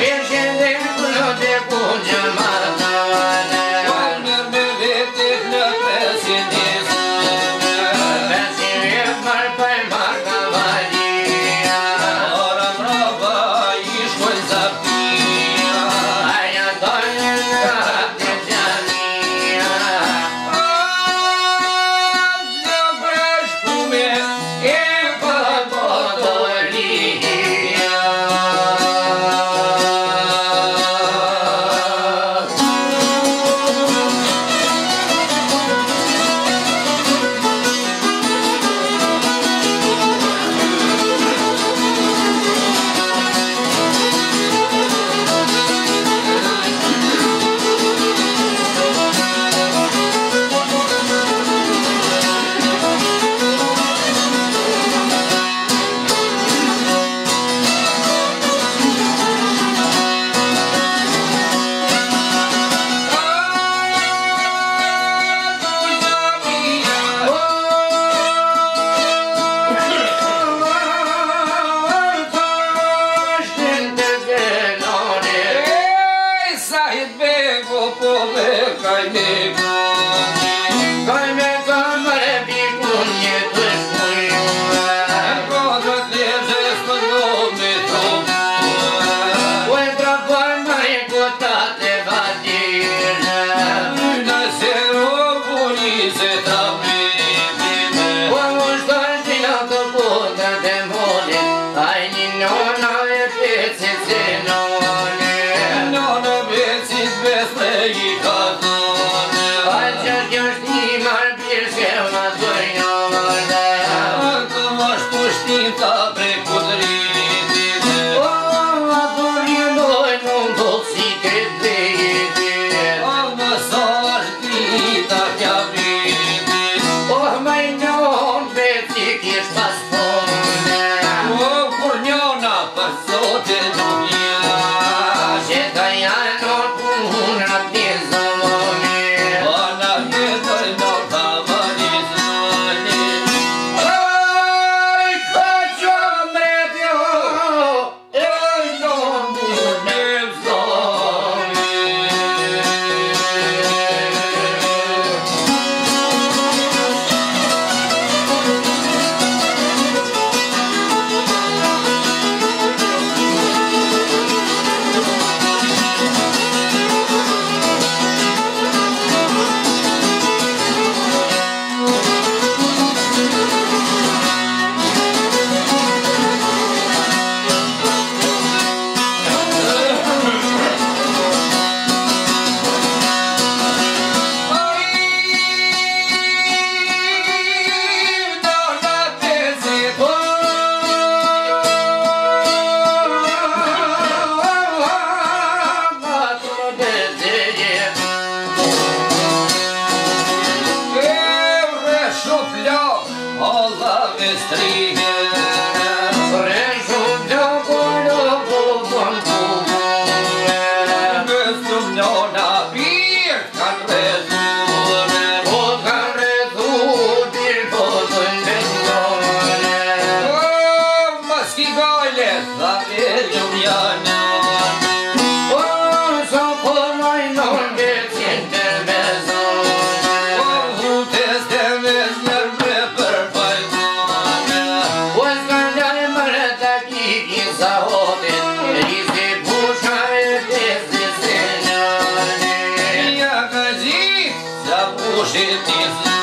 Virgen de culo de cuña here. Here's my Këllë la vëstrije, së rëshu të lëpunë, lëpunë të mundje, nësëm një napirë të kënë rëtu, po të kënë rëtu, për këllë të në mështi gajle, në përënë një në. gente